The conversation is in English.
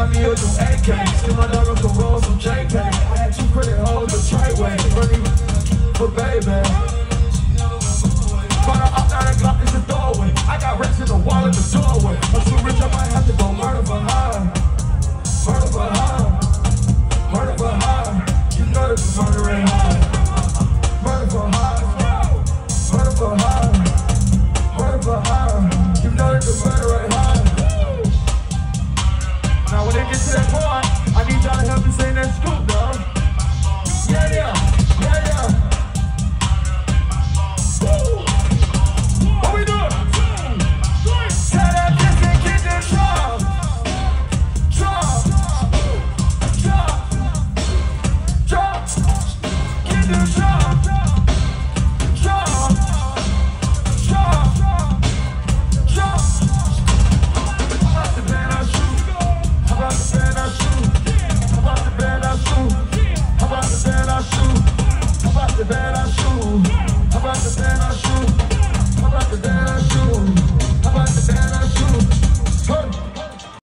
find me with some AK. In my dog off the roll, some JPEG. I had two credit holes, a tri-way. Running for baby. get to.